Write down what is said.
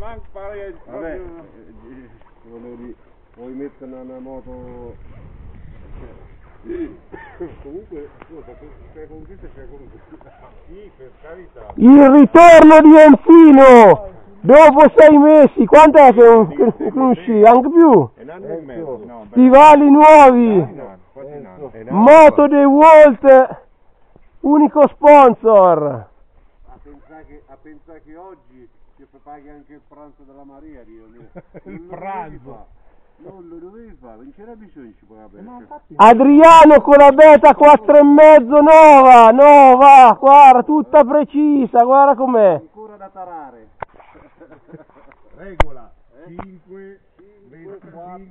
manco pare Vabbè, proprio... eh, eh, volevo dire, vuoi mettere una moto... Comunque, ascolta, c'è conquista c'è comunque. Sì, per carità. Il ritorno di Enzino! Dopo sei mesi, quant'è che non, non uscì? Anche più? È un anno e mezzo. No, Stivali nuovi! un anno. Moto De Walt, unico sponsor! A pensare che, a pensare che oggi ti paghi anche il pranzo della Maria, Dio mio. Il Non lo pranzo. dovevi fare. Non lo dovevi fare, non c'era bisogno ci pagava per Adriano con la beta 4 e mezzo nova, nova, guarda, tutta precisa, guarda com'è. Ancora da tarare. Regola 5, 25.